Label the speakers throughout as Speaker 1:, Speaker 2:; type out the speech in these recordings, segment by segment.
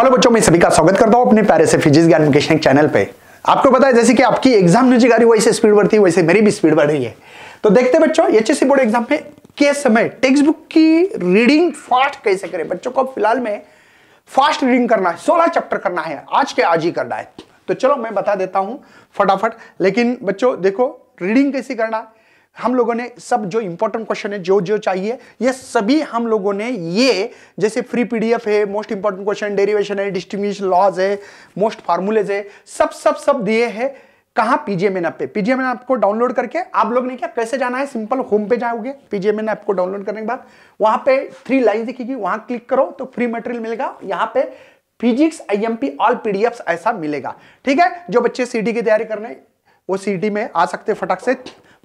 Speaker 1: Hello बच्चों, मैं सभी का स्वागत करता हूँ अपने प्यारे से फिजिक्स ज्ञान एजुकेशन चैनल पे। आपको पता है, जैसे कि आपकी एग्ज़ाम आ रही वैसे स्पीड बढ़ती है, वैसे मेरी भी स्पीड बढ़ रही है। तो देखते हैं बच्चों एचएससी बोर्ड एग्ज़ाम में के समय टेक्स्ट बुक की रीडिंग फास्ट कैसे करें? बच्चों को फ़िलहाल में फास्ट रीडिंग करना है, सोलह चैप्टर करना है, आज के आज ही करना है। तो चलो, मैं बता देता हूँ फटाफट, लेकिन बच्चों देखो रीडिंग कैसे करना है? हम लोगों ने सब जो इंपॉर्टेंट क्वेश्चन है, जो जो चाहिए, ये सभी हम लोगों ने ये, जैसे फ्री पीडीएफ है मोस्ट इंपॉर्टेंट क्वेश्चन डेरिवेशन है डिस्ट्रीब्यूशन लॉज है मोस्ट फार्मूलेज है, सब सब सब दिए हैं। कहा पीजीएमएन ऐप पे? पीजीएमएन ऐप को डाउनलोड करके आप लोग ने क्या, कैसे जाना है? सिंपल होम पे जाओगे पीजीएमएन ऐप को डाउनलोड करने के बाद, वहाँ पे थ्री लाइन दिखेगी, वहाँ क्लिक करो तो फ्री मटेरियल मिलेगा, यहाँ पे फिजिक्स आईएमपी ऑल पीडीएफ ऐसा मिलेगा। ठीक है? जो बच्चे सीटी की तैयारी करने वो सीटी में आ सकते फटक से।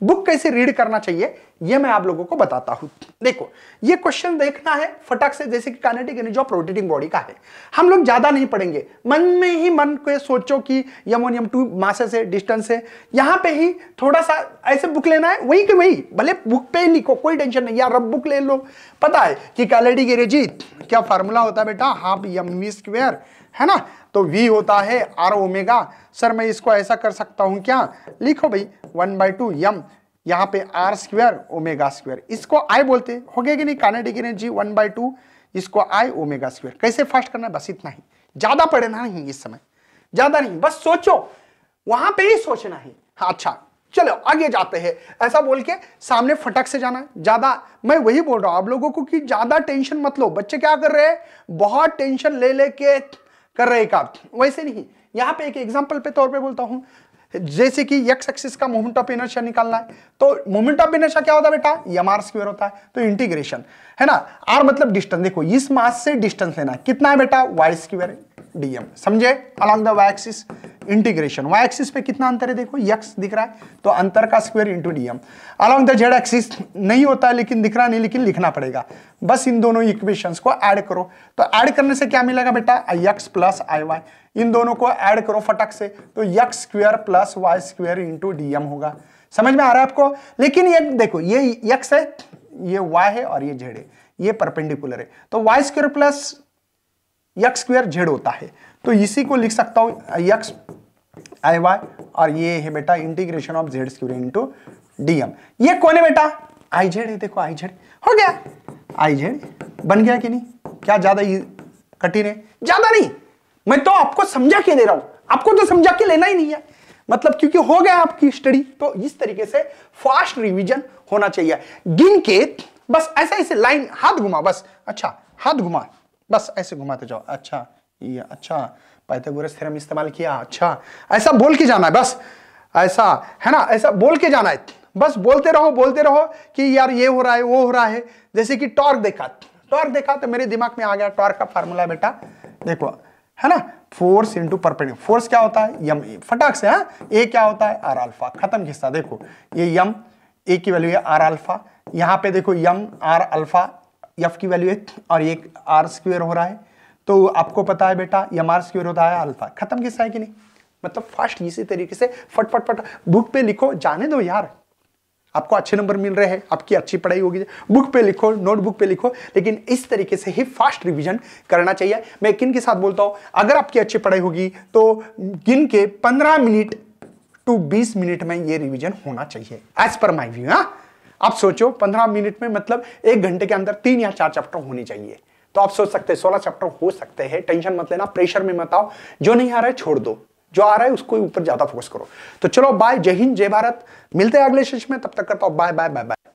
Speaker 1: बुक कैसे रीड करना चाहिए यह मैं आप लोगों को बताता हूँ। देखो, ये क्वेश्चन देखना है, फटक से, जैसे कि kinetic energy of rotating body का है। हम लोग ज़्यादा नहीं पढ़ेंगे। मन में ही मन को सोचो कि m one m two masses है डिस्टेंस है यहाँ पे ही थोड़ा सा ऐसे बुक लेना है, वही कि वही, भले बुक पे लिखो, कोई टेंशन नहीं यार अब बुक ले लो। पता है कि कैलेटिक एनर्जी, क्या फार्मूला होता है बेटा? हाफ़ यम वी स्क्वेयर, है ना? तो v होता है आर ओमेगा। सर, मैं इसको ऐसा कर सकता हूँ क्या? लिखो भाई। वन बाई टू यम यहाँ पे आर स्क्वेयर ओमेगा स्क्वेयर। इसको आई बोलते हो। गया कि नहीं? Kinetic energy one by two इसको आई ओमेगा स्क्वेयर। कैसे फास्ट करना है? बस इतना ही। ज़्यादा पढ़ना नहीं इस समय। ज़्यादा नहीं। बस सोचो। वहाँ पे ही सोचना है। हाँ, अच्छा। चलो आगे जाते हैं। ऐसा बोल के सामने फटक से जाना। ज़्यादा मैं वही बोल रहा हूँ आप लोगों को कि ज़्यादा टेंशन मत लो। बच्चे क्या कर रहे हैं? बहुत टेंशन ले लेके कर रहे काम वैसे नहीं। यहाँ पे एक एग्जांपल पे तौर पे बोलता हूँ। जैसे कि यक्स एक्सिस का मोमेंट ऑफ़ इनर्शिया निकालना है। तो मोमेंट ऑफ़ इनर्शिया क्या होता है बेटा? एम आर स्क्वेयर होता है। तो इंटीग्रेशन है ना? आर मतलब डिस्टेंस देखो, इस मास से डिस्टेंस लेना है। कितना है बेटा? वाई स्क्वेयर डीएम समझे? Along the y axis integration y axis पे कितना अंतर है? देखो यक्स दिख रहा है तो अंतर का square into dm along the z axis नहीं होता है लेकिन दिख रहा नहीं, लेकिन लिखना पड़ेगा। बस इन दोनों इक्वेशंस को ऐड करो। तो ऐड करने से क्या मिलेगा बेटा? एक्स प्लस आई वाई इन दोनों को ऐड करो फटक से तो x square plus y square into dm होगा। समझ में आ रहा है आपको? लेकिन ये, देखो, ये यक्स है, ये वाई है और ये जेड है। ये परपेंडिकुलर है। तो y square plus x square z होता है। तो इसी को लिख सकता हूँ यक्स आई वाई और ये है बेटा integration of z square into dm ये कौन है बेटा? आई जेड है, देखो आई जेड हो गया। आई जेड बन गया कि नहीं? क्या ज़्यादा कठिन है? ज़्यादा नहीं। मैं तो आपको समझा के दे रहा हूँ? आपको तो समझा के लेना ही नहीं है। मतलब क्योंकि हो गया आपकी स्टडी तो इस तरीके से फास्ट रिवीजन होना चाहिए। गिन के बस ऐसे ऐसे लाइन हाथ घुमा, बस। अच्छा हाथ घुमा। बस ऐसे घुमाते जाओ। अच्छा ये अच्छा पाइथागोरस थ्योरम इस्तेमाल किया अच्छा। ऐसा बोल के जाना है, बस। ऐसा, है ना? ऐसा बोल के जाना है। बस बोलते रहो बोलते रहो कि यार ये हो रहा है, वो हो रहा है। जैसे कि टॉर्क देखा टॉर्क देखा तो मेरे दिमाग में आ गया टॉर्क का फार्मूला बेटा। देखो, है ना? फोर्स इंटू परपेंडिकुलर फोर्स क्या होता है? यम फटाक से हाँ? ए क्या होता है? आर अल्फ़ा खत्म किस्सा, देखो। ये यम ए की वैल्यू है आर अल्फ़ा यहाँ पे देखो यम आर अल्फ़ा एफ़ की वैल्यू है और एक आर स्क्वेयर हो रहा है। तो आपको पता है बेटा एम आर स्क्वेयर होता है अल्फ़ा। खत्म किस्सा है कि नहीं? मतलब फास्ट इसी तरीके से फट फट बुक पे लिखो, जाने दो यार। आपको अच्छे नंबर मिल रहे हैं, आपकी अच्छी पढ़ाई होगी। बुक पे लिखो नोटबुक पे लिखो, लेकिन इस तरीके से ही फास्ट रिवीजन करना चाहिए। मैं किन के साथ बोलता हूँ? अगर आपकी अच्छी पढ़ाई होगी तो गिन के 15 मिनट टू 20 मिनट में ये रिवीजन होना चाहिए एज पर माई व्यू आप सोचो 15 मिनट में मतलब एक घंटे के अंदर तीन या चार चैप्टर होने चाहिए। तो आप सोच सकते हैं, सोलह चैप्टर हो सकते हैं। टेंशन मत लेना प्रेशर में मत आओ। जो नहीं आ रहा है, छोड़ दो। जो आ रहा है, उसको ऊपर ज़्यादा फोकस करो। तो चलो बाय जय हिंद, जय भारत। मिलते हैं अगले सेशन में, तब तक करता हूँ। Bye bye bye bye